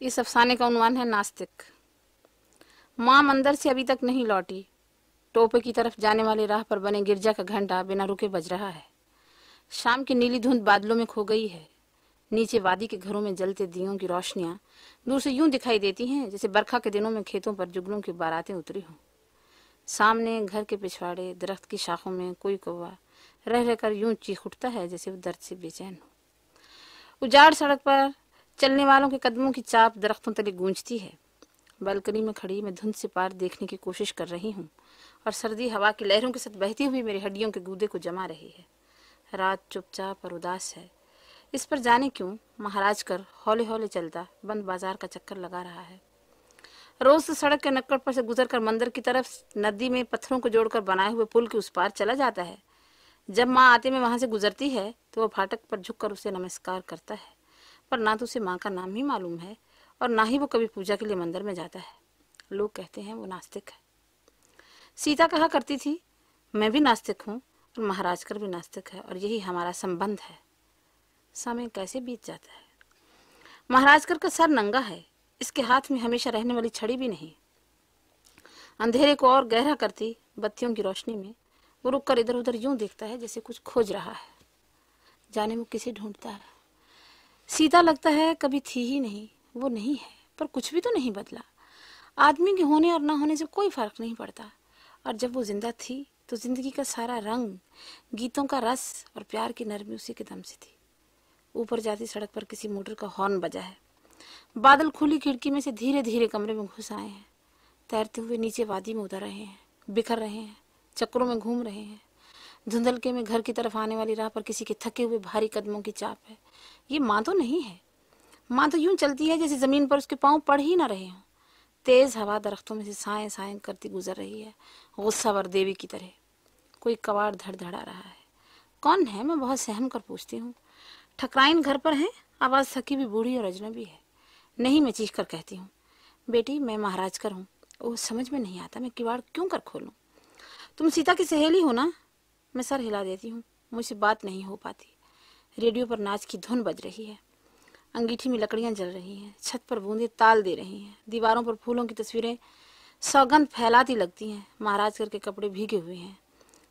इस अफसाने का उन्वान है नास्तिक। माँ मंदिर से अभी तक नहीं लौटी। टोपे की तरफ़ जाने वाले राह पर बने गिरजा का घंटा बिना रुके बज रहा है। शाम की नीली धुंध बादलों में खो गई है। नीचे वादी के घरों में जलते दियों की रोशनियाँ दूर से यूँ दिखाई देती हैं, जैसे बरखा के दिनों में खेतों पर जुगनों की बारातें उतरी हों। सामने घर के पिछवाड़े, दरख्त की शाखों में कोई कौवा रह रहकर यूँ चीख उठता है, जैसे वो दर्द से बेचैन हो। उजाड़ सड़क पर चलने वालों के कदमों की चाप दरख्तों तले गूंजती है। बालकनी में खड़ी मैं धुंध से पार देखने की कोशिश कर रही हूँ और सर्दी हवा की लहरों के साथ बहती हुई मेरी हड्डियों के गूदे को जमा रही है। रात चुपचाप और उदास है। इस पर जाने क्यों? महाराज कर हौले हौले चलता बंद बाज़ार का चक्कर लगा रहा है। रोज सड़क के नक्कड़ पर से गुजर कर मंदिर की तरफ़ नदी में पत्थरों को जोड़कर बनाए हुए पुल के उस पार चला जाता है। जब माँ आते में वहाँ से गुजरती है तो वह फाटक पर झुककर उसे नमस्कार करता है। पर ना तो उसे माँ का नाम ही मालूम है और ना ही वो कभी पूजा के लिए मंदिर में जाता है। लोग कहते हैं वो नास्तिक है। सीता कहा करती थी? मैं भी नास्तिक हूँ और महाराज कर भी नास्तिक है और यही हमारा संबंध है। समय कैसे बीत जाता है? महाराज कर का सर नंगा है। इसके हाथ में हमेशा रहने वाली छड़ी भी नहीं। अंधेरे को और गहरा करती बत्तियों की रोशनी में, वो रुक कर इधर उधर यूँ देखता है जैसे कुछ खोज रहा है। जाने वो किसे ढूंढता है? सीता लगता है कभी थी ही नहीं, वो नहीं है, पर कुछ भी तो नहीं बदला। आदमी के होने और ना होने से कोई फ़र्क नहीं पड़ता। और जब वो ज़िंदा थी तो ज़िंदगी का सारा रंग, गीतों का रस और प्यार की नरमी उसी के दम से थी। ऊपर जाती सड़क पर किसी मोटर का हॉर्न बजा है। बादल खुली खिड़की में से धीरे धीरे कमरे में घुस आए हैं। तैरते हुए नीचे वादी में उतर रहे हैं, बिखर रहे हैं चक्रों में घूम रहे हैं। धुंधलके में घर की तरफ़ आने वाली राह पर किसी के थके हुए भारी कदमों की चाप है। ये माँ तो नहीं है। माँ तो यूँ चलती है जैसे ज़मीन पर उसके पाँव पड़ ही ना रहे हों। तेज हवा दरख्तों में से साए साए करती गुजर रही है। गुस्सावर देवी की तरह। कोई कबाड़ धड़ धड़ा रहा है। कौन है? मैं बहुत सहम कर पूछती हूँ। ठकराइन घर पर है? आवाज़ थकी भी बूढ़ी और अजनबी है। नहीं, मैं चीख कर कहती हूँ। बेटी, मैं महाराज कर हूँ। वो समझ में नहीं आता। मैं किवाड़ क्यों कर खोलूँ? तुम सीता की सहेली हो ना? मैं सर हिला देती हूँ। मुझसे बात नहीं हो पाती। रेडियो पर नाच की धुन बज रही है। अंगीठी में लकड़ियाँ जल रही हैं। छत पर बूंदे ताल दे रही हैं। दीवारों पर फूलों की तस्वीरें सौगंध फैलाती लगती हैं। महाराज करके कपड़े भीगे हुए हैं।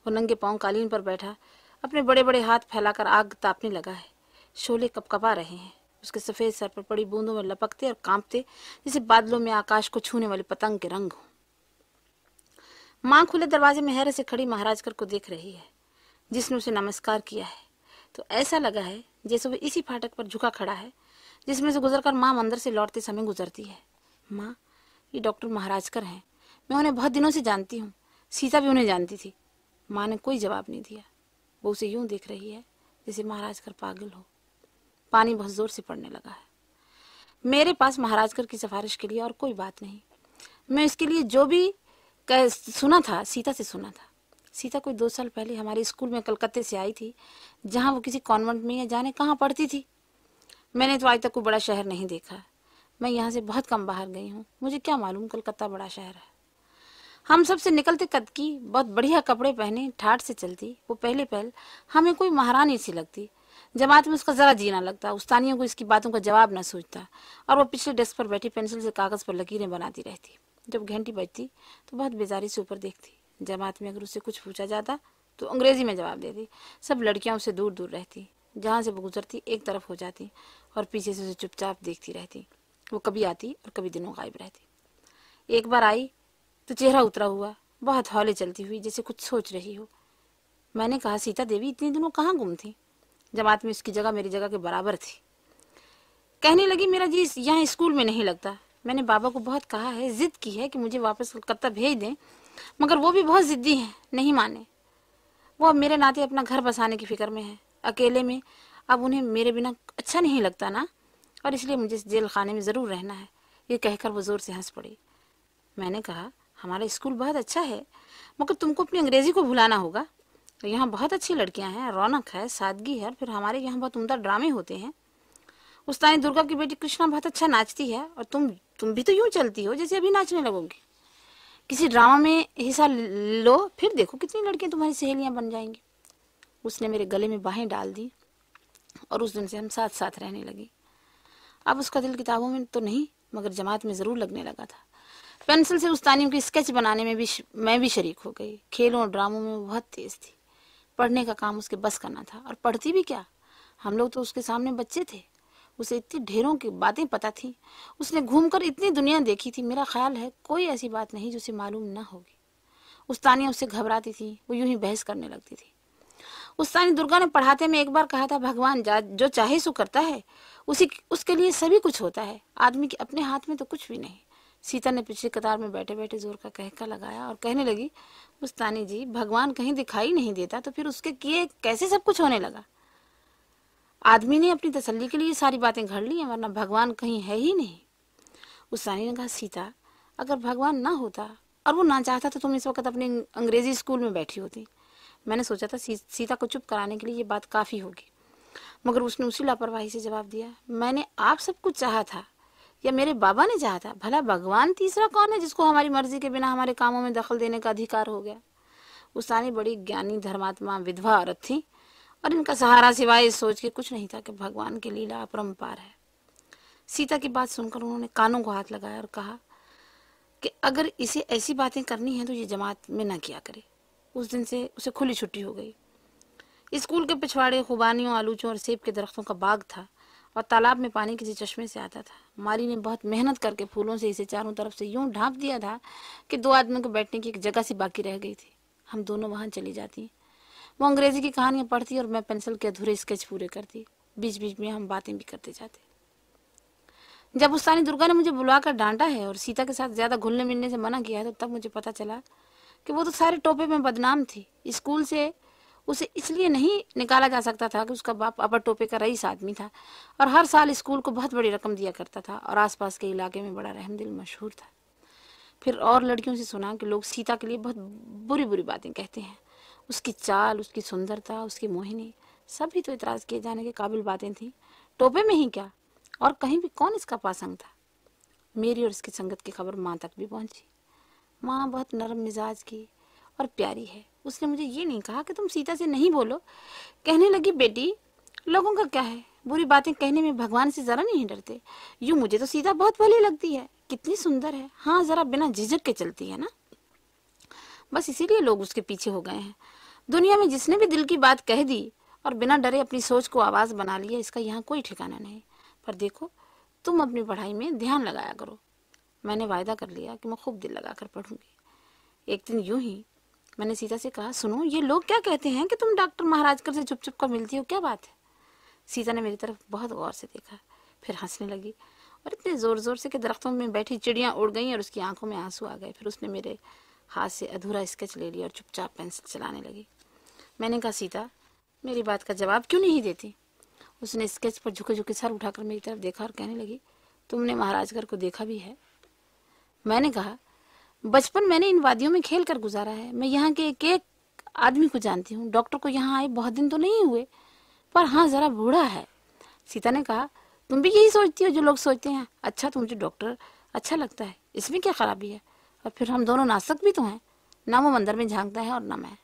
वो नंगे पाँव कालीन पर बैठा अपने बड़े बड़े हाथ फैलाकर आग तापने लगा है। शोले कपकपा रहे हैं। उसके सफ़ेद सर पर पड़ी बूंदों में लपकते और कांपते जैसे बादलों में आकाश को छूने वाली पतंग के रंग हो। माँ खुले दरवाजे में हैरत से खड़ी महाराज कर को देख रही है। जिसने उसे नमस्कार किया है। तो ऐसा लगा है जैसे वो इसी फाटक पर झुका खड़ा है, जिसमें से गुजरकर माँ मंदिर से लौटते समय गुजरती है। माँ, ये डॉक्टर महाराजकर हैं। मैं उन्हें बहुत दिनों से जानती हूँ। सीता भी उन्हें जानती थी। माँ ने कोई जवाब नहीं दिया। वो उसे यूँ देख रही है जैसे महाराज कर पागल हो। पानी बहुत ज़ोर से पड़ने लगा है। मेरे पास महाराजकर की सिफारिश के लिए और कोई बात नहीं। मैं इसके लिए जो भी कह, सुना था, सीता से सुना था। सीता कोई दो साल पहले हमारे स्कूल में कलकत्ते से आई थी, जहाँ वो किसी कॉन्वेंट में या जाने कहाँ पढ़ती थी। मैंने तो आज तक कोई बड़ा शहर नहीं देखा। मैं यहाँ से बहुत कम बाहर गई हूँ। मुझे क्या मालूम, कलकत्ता बड़ा शहर है। हम सबसे निकलते कद की बहुत बढ़िया कपड़े पहने, ठाट से चलती। वो पहले पहल हमें कोई महारानी सी लगती। जमात में उसका जरा जीना लगता। उस्तानियों को इसकी बातों का जवाब न सोचता। और वो पिछले डेस्क पर बैठी पेंसिल से कागज़ पर लकीरें बनाती रहती। जब घंटी बजती तो बहुत बेजारी से ऊपर देखती। जमात में अगर उससे कुछ पूछा जाता तो अंग्रेज़ी में जवाब देती। सब लड़कियाँ उससे दूर दूर रहती, जहाँ से वो गुजरती, एक तरफ़ हो जाती और पीछे से उसे चुपचाप देखती रहती। वो कभी आती और कभी दिनों गायब रहती। एक बार आई तो चेहरा उतरा हुआ, बहुत हौले चलती हुई, जैसे कुछ सोच रही हो। मैंने कहा, सीता देवी, इतने दिनों कहाँ गुम थी? जमात में उसकी जगह मेरी जगह के बराबर थी। कहने लगी, मेरा जी यहाँ स्कूल में नहीं लगता। मैंने बाबा को बहुत कहा है, जिद की है कि मुझे वापस कलकत्ता भेज दें मगर वो भी बहुत जिद्दी हैं, नहीं माने। वो अब मेरे नाते अपना घर बसाने की फ़िक्र में है। अकेले में अब उन्हें मेरे बिना अच्छा नहीं लगता ना? और इसलिए मुझे इस जेल खाने में ज़रूर रहना है, ये कहकर वो ज़ोर से हंस पड़ी। मैंने कहा, हमारा स्कूल बहुत अच्छा है, मगर तुमको अपनी अंग्रेज़ी को भुलाना होगा। यहाँ बहुत अच्छी लड़कियाँ हैं, रौनक है, सादगी है फिर हमारे यहाँ बहुत उमदा ड्रामे होते हैं। उस्तानी दुर्गा की बेटी कृष्णा बहुत अच्छा नाचती है, और तुम तुम भी तो यूँ चलती हो, जैसे अभी नाचने लगोगी। किसी ड्रामा में हिस्सा लो, फिर देखो कितनी लड़कियाँ तुम्हारी सहेलियाँ बन जाएँगी। उसने मेरे गले में बाहें डाल दी और उस दिन से हम साथ साथ रहने लगे। अब उसका दिल किताबों में तो नहीं, मगर जमात में ज़रूर लगने लगा था। पेंसिल से उस तानीम की स्केच बनाने में भी मैं भी शरीक हो गई। खेलों और ड्रामों में बहुत तेज थी। पढ़ने का काम उसके बस करना था। और पढ़ती भी क्या? हम लोग तो उसके सामने बच्चे थे। उसे इतनी ढेरों की बातें पता थी। उसने घूमकर इतनी दुनिया देखी थी। मेरा ख्याल है कोई ऐसी बात नहीं जो उसे मालूम ना होगी। उस तानिया उससे घबराती थी। वो यूँ ही बहस करने लगती थी। उस तानी दुर्गा ने पढ़ाते में एक बार कहा था, भगवान, जो चाहे सो करता है। उसी उसके लिए सभी कुछ होता है। आदमी के अपने हाथ में तो कुछ भी नहीं। सीता ने पिछली कतार में बैठे बैठे ज़ोर का कहका लगाया और कहने लगी मुस्तानी जी, भगवान कहीं दिखाई नहीं देता तो फिर उसके किए कैसे सब कुछ होने लगा? आदमी ने अपनी तसल्ली के लिए सारी बातें घड़ ली हैं, वरना भगवान कहीं है ही नहीं। उस्तानी ने कहा, सीता, अगर भगवान ना होता और वो ना चाहता तो तुम इस वक्त अपने अंग्रेज़ी स्कूल में बैठी होती। मैंने सोचा था सीता को चुप कराने के लिए ये बात काफ़ी होगी। मगर उसने उसी लापरवाही से जवाब दिया, मैंने आप सब कुछ चाहा था, या मेरे बाबा ने चाहा था। भला भगवान तीसरा कौन है जिसको हमारी मर्ज़ी के बिना हमारे कामों में दखल देने का अधिकार हो गया? उसानी बड़ी ज्ञानी धर्मात्मा विधवा औरत थी। और इनका सहारा सिवाय इस सोच के कुछ नहीं था कि भगवान की लीला अपरम्पार है। सीता की बात सुनकर उन्होंने कानों को हाथ लगाया और कहा कि अगर इसे ऐसी बातें करनी है तो ये जमात में ना किया करे। उस दिन से उसे खुली छुट्टी हो गई। स्कूल के पिछवाड़े खुबानियों, आलूचों और सेब के दरख्तों का बाग था और तालाब में पानी किसी चश्मे से आता था। माली ने बहुत मेहनत करके फूलों से इसे चारों तरफ़ से यूँ ढांप दिया था कि दो आदमियों को बैठने की एक जगह सी बाकी रह गई थी। हम दोनों वहाँ चली जाती वो अंग्रेज़ी की कहानियाँ पढ़ती और मैं पेंसिल के अधूरे स्केच पूरे करती। बीच बीच में हम बातें भी करते जाते। जब उस्तानी दुर्गा ने मुझे बुलाकर डांटा है और सीता के साथ ज़्यादा घुलने मिलने से मना किया है तो तब मुझे पता चला कि वो तो सारे टोपे में बदनाम थी। स्कूल से उसे इसलिए नहीं निकाला जा सकता था कि उसका बाप अपर टोपे का रईस आदमी था और हर साल स्कूल को बहुत बड़ी रकम दिया करता था और आसपास के इलाके में बड़ा रहमदिल मशहूर था। फिर और लड़कियों से सुना कि लोग सीता के लिए बहुत बुरी बुरी बातें कहते हैं। उसकी चाल, उसकी सुंदरता, उसकी मोहिनी, सभी तो इतराज किए जाने के काबिल बातें थी। टोपे में ही क्या? और कहीं भी कौन इसका पासंग था? मेरी और इसकी संगत की खबर माँ तक भी पहुँची। माँ बहुत नरम मिजाज की और प्यारी है। उसने मुझे ये नहीं कहा कि तुम सीता से नहीं बोलो। कहने लगी, बेटी, लोगों का क्या है? बुरी बातें कहने में भगवान से जरा नहीं डरते। यूँ मुझे तो सीता बहुत भली लगती है। कितनी सुंदर है। हाँ जरा बिना झिझक के चलती है ना? बस इसीलिए लोग उसके पीछे हो गए हैं। दुनिया में जिसने भी दिल की बात कह दी और बिना डरे अपनी सोच को आवाज़ बना लिया, इसका यहाँ कोई ठिकाना नहीं। पर देखो, तुम अपनी पढ़ाई में ध्यान लगाया करो। मैंने वायदा कर लिया कि मैं खूब दिल लगाकर पढ़ूँगी। एक दिन यूँ ही मैंने सीता से कहा, सुनो, ये लोग क्या कहते हैं कि तुम डॉक्टर महाराज कर से चुप चुप कर मिलती हो? क्या बात है? सीता ने मेरी तरफ़ बहुत गौर से देखा, फिर हंसने लगी और इतने ज़ोर ज़ोर से कि दरख्तों में बैठी चिड़ियाँ उड़ गई और उसकी आँखों में आँसू आ गए। फिर उसने मेरे हाथ से अधूरा स्केच ले लिया और चुपचाप पेंसिल चलाने लगी। मैंने कहा, सीता, मेरी बात का जवाब क्यों नहीं देती? उसने स्केच पर झुके झुके सर उठाकर मेरी तरफ़ देखा और कहने लगी, तुमने महाराजगढ़ को देखा भी है? मैंने कहा, बचपन मैंने इन वादियों में खेल कर गुजारा है। मैं यहाँ के एक एक आदमी को जानती हूँ। डॉक्टर को यहाँ आए बहुत दिन तो नहीं हुए, पर हाँ जरा बूढ़ा है। सीता ने कहा, तुम भी यही सोचती हो जो लोग सोचते हैं? अच्छा तुम जो डॉक्टर अच्छा लगता है। इसमें क्या खराबी है? और फिर हम दोनों नासक भी तो हैं। ना वो मंदिर में झांकता है और ना मैं।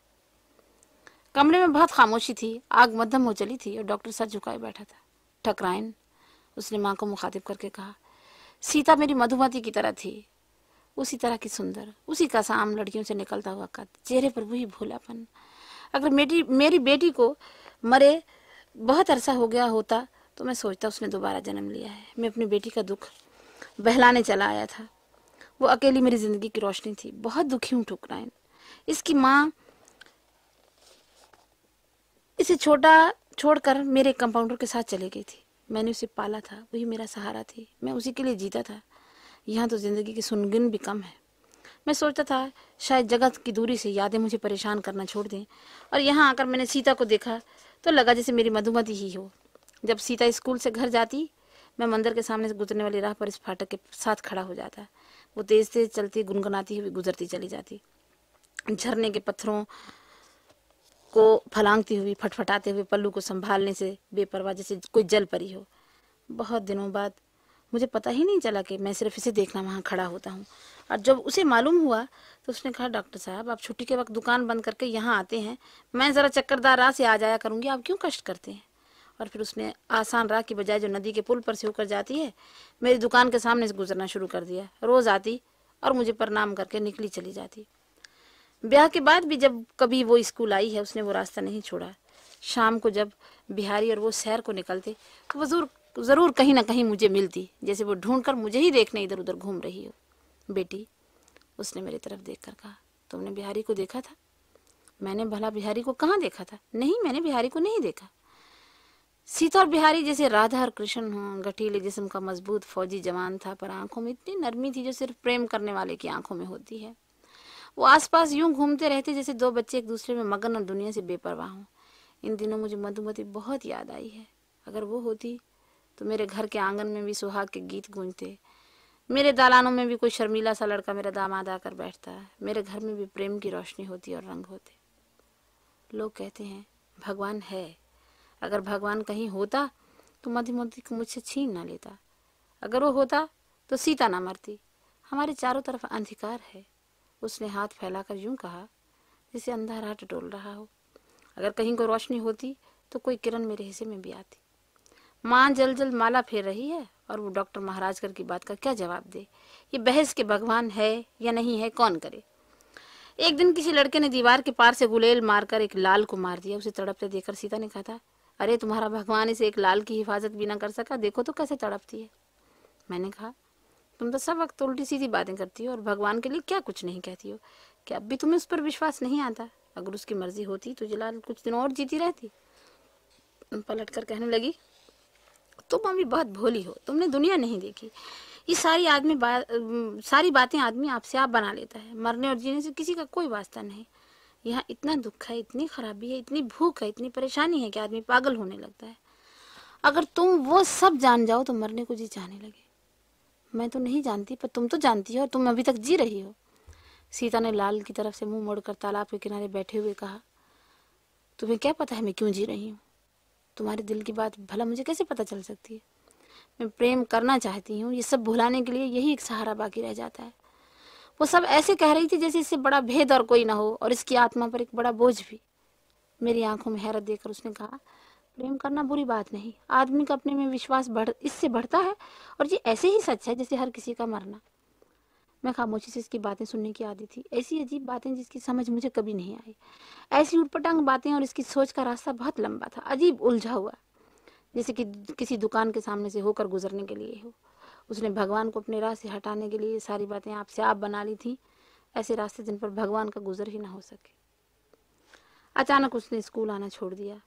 कमरे में बहुत खामोशी थी, आग मध्यम हो चली थी और डॉक्टर सर झुकाए बैठा था। ठकराइन उसने माँ को मुखातिब करके कहा, सीता मेरी मधुमती की तरह थी। उसी तरह की सुंदर, उसी का साम लड़कियों से निकलता हुआ कद, चेहरे पर वही भोलापन। अगर मेरी मेरी बेटी को मरे, बहुत अरसा हो गया होता तो मैं सोचता उसने दोबारा जन्म लिया है। मैं अपनी बेटी का दुख बहलाने चला आया था। वो अकेली मेरी ज़िंदगी की रोशनी थी। बहुत दुखी हूँ ठुकराइन। इसकी माँ इसे छोटा, छोड़कर मेरे कंपाउंडर के साथ चली गई थी। मैंने उसे पाला था, वही मेरा सहारा थी। मैं उसी के लिए जीता था। यहाँ तो ज़िंदगी की सुनगिन भी कम है। मैं सोचता था, शायद जगत की दूरी से यादें मुझे परेशान करना छोड़ दें। और यहाँ आकर मैंने सीता को देखा तो लगा जैसे मेरी मधुमति ही हो। जब सीता स्कूल से घर जाती मैं मंदिर के सामने से गुजरने वाली राह पर इस फाटक के साथ खड़ा हो जाता। वो तेज तेज चलती, गुनगुनाती हुई गुजरती चली जाती। झरने के पत्थरों को फलांगती हुई, फटफटाते हुए, पल्लू को संभालने से बेपरवाह, जैसे कोई जल परी हो। बहुत दिनों बाद मुझे पता ही नहीं चला कि मैं सिर्फ़ इसे देखना वहाँ खड़ा होता हूँ। और जब उसे मालूम हुआ तो उसने कहा, डॉक्टर साहब, आप छुट्टी के वक्त दुकान बंद करके यहाँ आते हैं। मैं ज़रा चक्करदार राह से आ जाया करूँगी, आप क्यों कष्ट करते हैं? और फिर उसने आसान राह की बजाय जो नदी के पुल पर से होकर जाती है, मेरी दुकान के सामने से गुजरना शुरू कर दिया। रोज आती और मुझे प्रणाम करके निकली चली जाती। ब्याह के बाद भी जब कभी वो स्कूल आई है, उसने वो रास्ता नहीं छोड़ा। शाम को जब बिहारी और वो शहर को निकलते तो वो ज़रूर ज़रूर कहीं ना कहीं मुझे मिलती, जैसे वो ढूंढ कर मुझे ही देखने इधर उधर घूम रही हो। बेटी, उसने मेरी तरफ़ देख कर कहा, तुमने बिहारी को देखा था? मैंने भला बिहारी को कहाँ देखा था? नहीं, मैंने बिहारी को नहीं देखा। सीता और बिहारी जैसे राधा और कृष्ण हो, गठीले जिस्म का मज़बूत फौजी जवान था, पर आँखों में इतनी नरमी थी जो सिर्फ़ प्रेम करने वाले की आँखों में होती है। वो आसपास यूँ घूमते रहते जैसे दो बच्चे एक दूसरे में मगन और दुनिया से बेपरवाह हों। इन दिनों मुझे मधुमती बहुत याद आई है। अगर वो होती तो मेरे घर के आँगन में भी सुहाग के गीत गूंजते। मेरे दालानों में भी कोई शर्मीला सा लड़का मेरा दामाद आकर बैठता मेरे घर में भी प्रेम की रोशनी होती और रंग होते। लोग कहते हैं, भगवान है। अगर भगवान कहीं होता तो मधुमती को मुझसे छीन ना लेता। अगर वो होता तो सीता ना मरती। हमारे चारों तरफ़ अंधकार है। उसने हाथ फैलाकर यूँ कहा, जिसे अंधारा डोल रहा हो। अगर कहीं को रोशनी होती तो कोई किरण मेरे हिस्से में भी आती। माँ जल जल माला फेर रही है, और वो डॉक्टर महाराज कर की बात का क्या जवाब दे? ये बहस के भगवान है या नहीं है, कौन करे? एक दिन किसी लड़के ने दीवार के पार से गुलेल मारकर एक लाल को मार दिया। उसे तड़पते देखकर सीता ने कहा था अरे तुम्हारा भगवान इसे एक लाल की हिफाजत भी ना कर सका। देखो तो कैसे तड़पती है। मैंने कहा तुम तो सब वक्त उल्टी सीधी बातें करती हो और भगवान के लिए क्या कुछ नहीं कहती हो? क्या अब भी तुम्हें उस पर विश्वास नहीं आता? अगर उसकी मर्ज़ी होती तो जलाल कुछ दिन और जीती रहती। पलट कर कहने लगी तुम अभी बहुत भोली हो तुमने दुनिया नहीं देखी। ये सारी आदमी बा, सारी बातें आदमी आपसे आप बना लेता है। मरने और जीने से किसी का कोई वास्ता नहीं। यहाँ इतना दुख है, इतनी खराबी है, इतनी भूख है, इतनी परेशानी है कि आदमी पागल होने लगता है। अगर तुम वो सब जान जाओ तो मरने को जी जाने लगे। मैं तो नहीं जानती, पर तुम तो जानती हो और तुम अभी तक जी रही हो। सीता ने लाल की तरफ़ से मुँह मोड़कर तालाब के किनारे बैठे हुए कहा, तुम्हें क्या पता है मैं क्यों जी रही हूँ? तुम्हारे दिल की बात भला मुझे कैसे पता चल सकती है? मैं प्रेम करना चाहती हूँ, ये सब भुलाने के लिए यही एक सहारा बाकी रह जाता है। वो सब ऐसे कह रही थी जैसे इससे बड़ा भेद और कोई ना हो, और इसकी आत्मा पर एक बड़ा बोझ भी। मेरी आँखों में हैरत देकर उसने कहा, प्रेम करना बुरी बात नहीं, आदमी का अपने में विश्वास बढ़, इससे बढ़ता है, और ये ऐसे ही सच है जैसे हर किसी का मरना। मैं खामोशी से इसकी बातें सुनने की आदि थी। ऐसी अजीब बातें जिसकी समझ मुझे कभी नहीं आई। ऐसी उटपटांग बातें और इसकी सोच का रास्ता बहुत लंबा था, अजीब उलझा हुआ, जैसे कि किसी दुकान के सामने से होकर गुजरने के लिए हो। उसने भगवान को अपने राह से हटाने के लिए सारी बातें आपसे आप बना ली थी। ऐसे रास्ते जिन पर भगवान का गुजर ही ना हो सके। अचानक उसने स्कूल आना छोड़ दिया।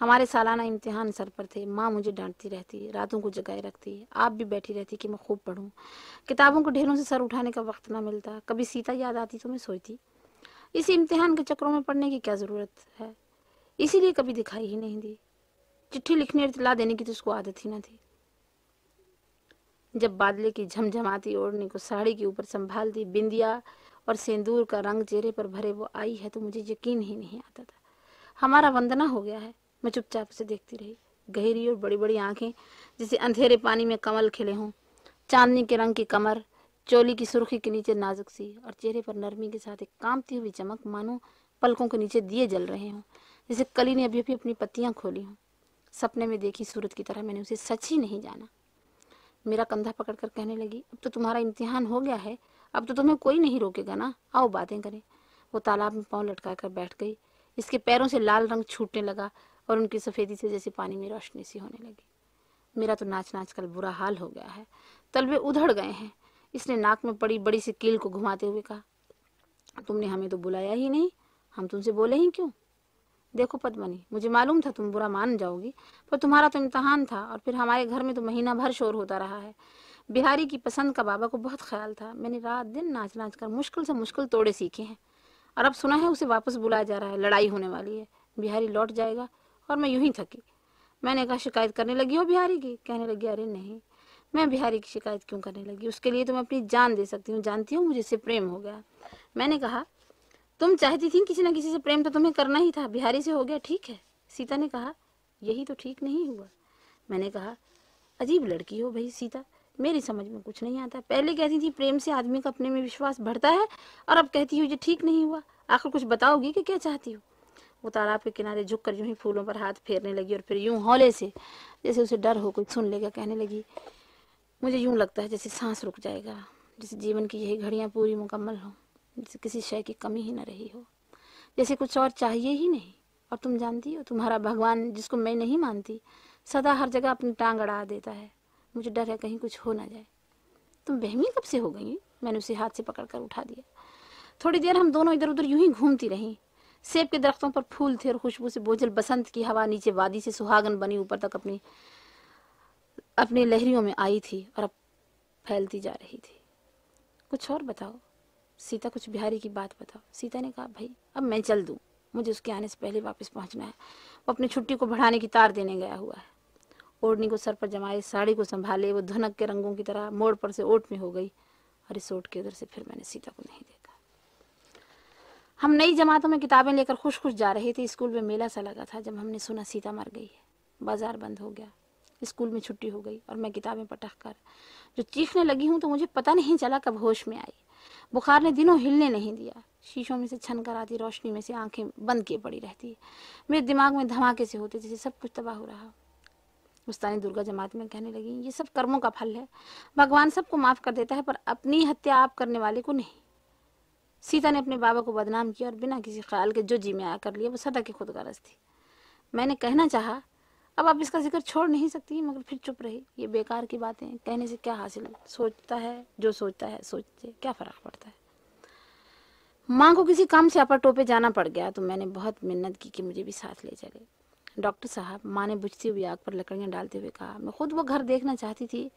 हमारे सालाना इम्तिहान सर पर थे। माँ मुझे डांटती रहती रातों को जगाए रखती आप भी बैठी रहती कि मैं खूब पढ़ूँ। किताबों को ढेरों से सर उठाने का वक्त ना मिलता। कभी सीता याद आती तो मैं सोचती इस इम्तिहान के चक्रों में पढ़ने की क्या ज़रूरत है? इसीलिए कभी दिखाई ही नहीं दी। चिट्ठी लिखने इतला देने की तो उसको आदत ही ना थी। जब बादले की झमझमाती ओढ़ने को साड़ी के ऊपर संभाल दी, बिंदिया और सिंदूर का रंग चेहरे पर भरे वो आई है तो मुझे यकीन ही नहीं आता था। हमारा वंदना हो गया है। मैं चुपचाप उसे देखती रही। गहरी और बड़ी बड़ी आँखें, जैसे अंधेरे पानी में कमल खिले हों। चांदनी के रंग की कमर, चोली की सुर्खी के नीचे नाजुक सी और चेहरे पर नरमी के साथ एक कामती हुई चमक मानो पलकों के नीचे दिए जल रहे हों, जैसे कली ने अभी अभी अपनी पत्तियाँ खोली हों। सपने में देखी सूरत की तरह मैंने उसे सच ही नहीं जाना। मेरा कंधा पकड़कर कहने लगी, अब तो तुम्हारा इम्तिहान हो गया है, अब तो तुम्हें कोई नहीं रोकेगा ना। आओ बातें करें। वो तालाब में पाँव लटका कर बैठ गई। इसके पैरों से लाल रंग छूटने लगा और उनकी सफ़ेदी से जैसे पानी में रोशनी सी होने लगी। मेरा तो नाच नाच कर बुरा हाल हो गया है। तलवे उधड़ गए हैं। इसने नाक में पड़ी बड़ी सी कील को घुमाते हुए कहा, तुमने हमें तो बुलाया ही नहीं। हम तुमसे बोले ही क्यों? देखो पद्मनी, मुझे मालूम था तुम बुरा मान जाओगी, पर तुम्हारा तो इम्तहान था और फिर हमारे घर में तो महीना भर शोर होता रहा है। बिहारी की पसंद का बाबा को बहुत ख्याल था। मैंने रात दिन नाच नाच कर मुश्किल से मुश्किल तोड़े सीखे हैं। और अब सुना है उसे वापस बुलाया जा रहा है, लड़ाई होने वाली है। बिहारी लौट जाएगा और मैं यूँ ही थकी। मैंने कहा, शिकायत करने लगी हो बिहारी की? कहने लगी, अरे नहीं, मैं बिहारी की शिकायत क्यों करने लगी? उसके लिए तो मैं अपनी जान दे सकती हूँ। जानती हूँ, मुझे इससे प्रेम हो गया। मैंने कहा तुम चाहती थी किसी ना किसी से प्रेम तो तुम्हें करना ही था, बिहारी से हो गया, ठीक है। सीता ने कहा, यही तो ठीक नहीं हुआ। मैंने कहा, अजीब लड़की हो भाई सीता, मेरी समझ में कुछ नहीं आता। पहले कहती थी, प्रेम से आदमी का अपने में विश्वास बढ़ता है, और अब कहती हूँ, ये ठीक नहीं हुआ। आखिर कुछ बताओगी कि क्या चाहती हो? वो तालाब के किनारे झुक कर यूँ ही फूलों पर हाथ फेरने लगी, और फिर यूँ हौले से, जैसे उसे डर हो, कोई सुन लेगा, कहने लगी, मुझे यूँ लगता है जैसे सांस रुक जाएगा, जैसे जीवन की यही घड़ियाँ पूरी मुकम्मल हो। किसी शय की कमी ही न रही हो। जैसे कुछ और चाहिए ही नहीं। और तुम जानती हो, तुम्हारा भगवान जिसको मैं नहीं मानती, सदा हर जगह अपनी टांग अड़ा देता है। मुझे डर है कहीं कुछ हो ना जाए। तुम बहमी कब से हो गई मैंने उसे हाथ से पकड़ कर उठा दिया। थोड़ी देर हम दोनों इधर उधर यूँ ही घूमती रहीं। सेब के दरख्तों पर फूल थे और खुशबू से बोझल बसंत की हवा नीचे वादी से सुहागन बनी ऊपर तक अपनी अपनी लहरियों में आई थी और अब फैलती जा रही थी। कुछ और बताओ। सीता, कुछ बिहारी की बात बताओ। सीता ने कहा, भाई, अब मैं चल दूँ मुझे उसके आने से पहले वापस पहुँचना है। वो अपनी छुट्टी को बढ़ाने की तार देने गया हुआ है। ओढ़नी को सर पर जमाए, साड़ी को संभाले, वो धनक के रंगों की तरह मोड़ पर से ओट में हो गई और इस ओट के उधर से फिर मैंने सीता को नहीं देखा। हम नई जमातों में किताबें लेकर खुश खुश जा रहे थे। स्कूल में मेला सा लगा था जब हमने सुना सीता मर गई है। बाज़ार बंद हो गया। स्कूल में छुट्टी हो गई और मैं किताबें पटक कर जो चीखने लगी हूँ तो मुझे पता नहीं चला कब होश में आई। बुखार ने दिनों हिलने नहीं दिया। शीशों में से छन कर आती रोशनी में से आँखें बंद किए पड़ी रहती। मेरे दिमाग में धमाके से होते जैसे सब कुछ तबाह हो रहा। मुस्तानी दुर्गा जमात में कहने लगी, ये सब कर्मों का फल है। भगवान सबको माफ़ कर देता है, पर अपनी हत्या आप करने वाले को नहीं। सीता ने अपने बाबा को बदनाम किया और बिना किसी ख्याल के जो जी में आया कर लिया, वो सदा की खुद गरज थी। मैंने कहना चाहा, अब आप इसका ज़िक्र छोड़ नहीं सकती, मगर फिर चुप रही। ये बेकार की बातें, कहने से क्या हासिल? सोचता है, जो सोचता है, सोचते। क्या फ़र्क पड़ता माँ को किसी काम से अपर टोपे जाना पड़ गया तो मैंने बहुत मिन्नत की कि मुझे भी साथ ले चले। डॉक्टर साहब, माँ ने बुझती हुई आग पर लकड़ियाँ डालते हुए कहा, मैं खुद वो घर देखना चाहती थी,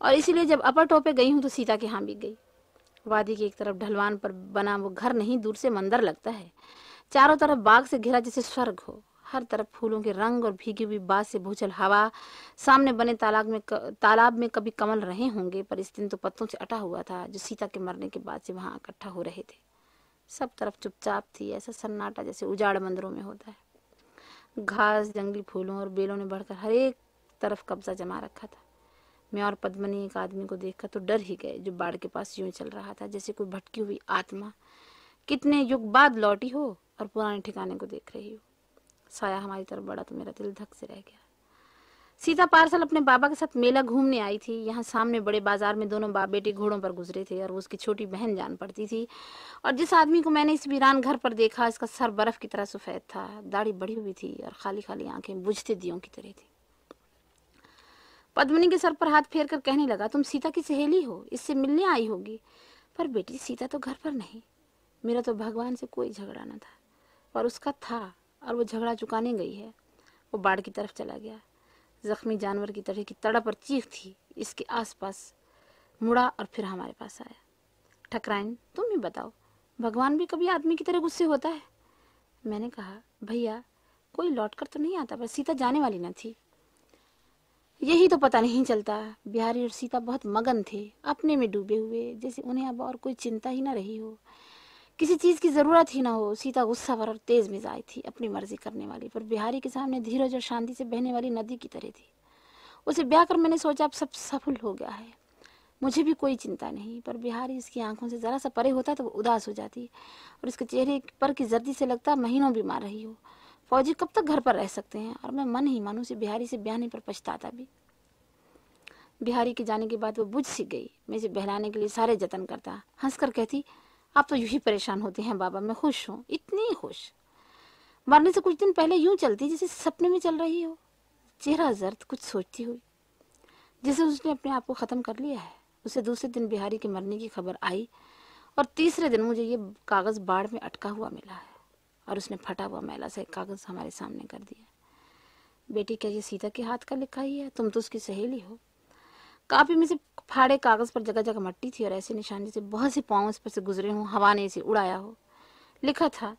और इसीलिए जब अपर टोपे गई हूँ तो सीता के यहाँ भी गई। वादी की एक तरफ़ ढलवान पर बना वो घर नहीं, दूर से मंदिर लगता है। चारों तरफ़ बाग से घिरा जैसे स्वर्ग हो। हर तरफ़ फूलों के रंग और भीगी हुई बात से भूचल हवा। सामने बने तालाब में तालाब में कभी कमल रहे होंगे, पर इस दिन तो पत्तों से अटा हुआ था, जो सीता के मरने के बाद से वहाँ इकट्ठा हो रहे थे। सब तरफ़ चुपचाप थी, ऐसा सन्नाटा जैसे उजाड़ मंदिरों में होता है। घास, जंगली फूलों और बेलों ने बढ़कर हर एक तरफ़ कब्जा जमा रखा था। मैं और पद्मनी एक आदमी को देखकर तो डर ही गए, जो बाढ़ के पास यूँ चल रहा था, जैसे कोई भटकी हुई आत्मा। कितने युग बाद लौटी हो और पुराने ठिकाने को देख रही हो। साया हमारी तरफ़ बड़ा तो मेरा दिल धक से रह गया। सीता पार्सल अपने बाबा के साथ मेला घूमने आई थी। यहाँ सामने बड़े बाज़ार में दोनों बाप बेटे घोड़ों पर गुजरे थे और उसकी छोटी बहन जान पड़ती थी। और जिस आदमी को मैंने इस वीरान घर पर देखा, इसका सर बर्फ़ की तरह सफ़ेद था, दाढ़ी बढ़ी हुई थी और खाली खाली आँखें बुझते दियों की तरह थी। पद्मनी के सर पर हाथ फेर कर कहने लगा, तुम सीता की सहेली हो, इससे मिलने आई होगी। पर बेटी, सीता तो घर पर नहीं। मेरा तो भगवान से कोई झगड़ा न था। पर उसका था और वो झगड़ा चुकाने गई है। वो बाढ़ की तरफ़ चला गया। जख्मी जानवर की तरह की तड़प और चीख थी। इसके आसपास मुड़ा और फिर हमारे पास आया। ठकराइन, तुम ही बताओ, भगवान भी कभी आदमी की तरह गुस्से होता है? मैंने कहा, भैया, कोई लौट कर तो नहीं आता, पर सीता जाने वाली न थी। यही तो पता नहीं चलता, बिहारी और सीता बहुत मगन थे, अपने में डूबे हुए, जैसे उन्हें अब और कोई चिंता ही न रही हो। किसी चीज़ की ज़रूरत ही ना हो। सीता गुस्सा भर और तेज मिजाज थी अपनी मर्ज़ी करने वाली, पर बिहारी के सामने धीरज और शांति से बहने वाली नदी की तरह थी। उसे ब्याह कर मैंने सोचा अब सब सफल हो गया है। मुझे भी कोई चिंता नहीं, पर बिहारी इसकी आँखों से जरा सा परे होता तो वो उदास हो जाती और इसके चेहरे पर की जर्दी से लगता महीनों बीमार रही हो। फौजी कब तक घर पर रह सकते हैं? और मैं मन ही मानू से बिहारी से ब्याहने पर पछताता भी। बिहारी के जाने के बाद वो बुझ सी गई। मैं इसे बहलाने के लिए सारे जतन करता। हंसकर कहती आप तो यूँ ही परेशान होते हैं बाबा, मैं खुश हूँ, इतनी खुश। मरने से कुछ दिन पहले यूँ चलती जैसे सपने में चल रही हो। चेहरा जर्द, कुछ सोचती हुई। जैसे उसने अपने आप को खत्म कर लिया है। उसे दूसरे दिन बिहारी के मरने की खबर आई और तीसरे दिन मुझे ये कागज़ बाढ़ में अटका हुआ मिला है और उसने फटा हुआ मैला से कागज़ हमारे सामने कर दिया। बेटी, क्या ये सीता के हाथ का लिखा ही है? तुम तो उसकी सहेली हो। काफ़ी में से फाड़े कागज़ पर जगह जगह मट्टी थी और ऐसे निशान जैसे बहुत से पाँव इस पर से गुजरे हों, हवा ने इसे उड़ाया हो। लिखा था,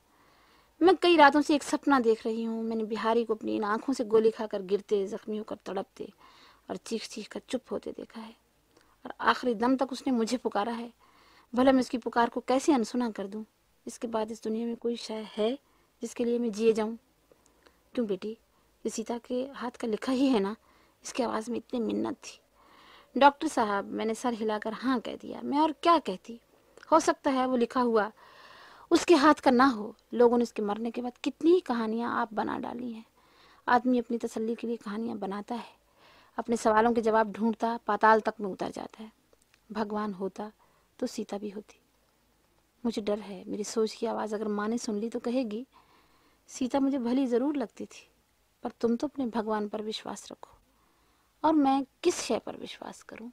मैं कई रातों से एक सपना देख रही हूँ। मैंने बिहारी को अपनी इन आँखों से गोली खाकर गिरते, जख्मी होकर तड़पते और चीख चीख कर चुप होते देखा है। और आखिरी दम तक उसने मुझे पुकारा है। भला मैं उसकी पुकार को कैसे अनसुना कर दूँ? इसके बाद इस दुनिया में कोई शय है जिसके लिए मैं जिए जाऊँ? क्यों बेटी? ये सीता के हाथ का लिखा ही है ना? इसकी आवाज़ में इतनी मिन्नत थी। डॉक्टर साहब, मैंने सर हिलाकर हाँ कह दिया। मैं और क्या कहती? हो सकता है वो लिखा हुआ उसके हाथ का ना हो। लोगों ने उसके मरने के बाद कितनी ही कहानियाँ आप बना डाली हैं। आदमी अपनी तसल्ली के लिए कहानियाँ बनाता है। अपने सवालों के जवाब ढूंढता, पाताल तक में उतर जाता है। भगवान होता तो सीता भी होती। मुझे डर है, मेरी सोच की आवाज़ अगर माँ ने सुन ली तो कहेगी, सीता मुझे भली ज़रूर लगती थी, पर तुम तो अपने भगवान पर विश्वास रखो। और मैं किस शय पर विश्वास करूँ?